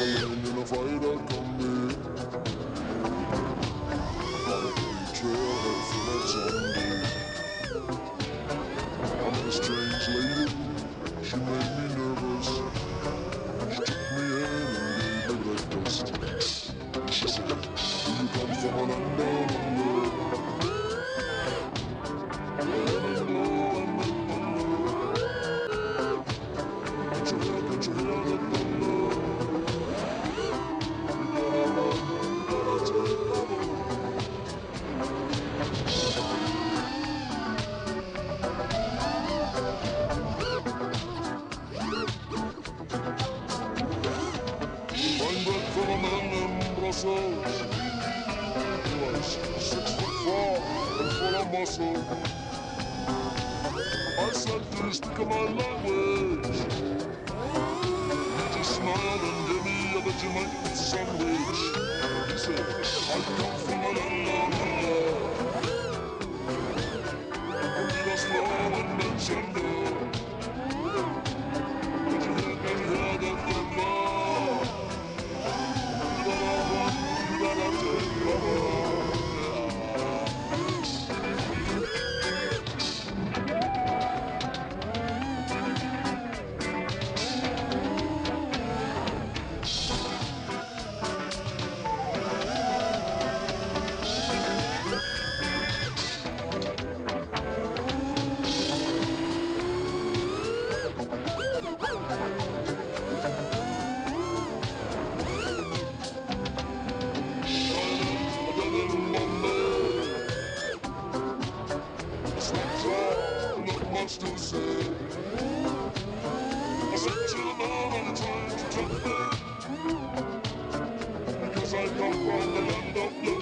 On a a strange lady, she made me nervous. She took me in and gave me breakfast. She said, you come hear the thunder? muscle. I suck this dick of my language. Just smile and give me a Jamaican sandwich. He said, I come from a land down under. Leave us love and mention Cause I come from the land of the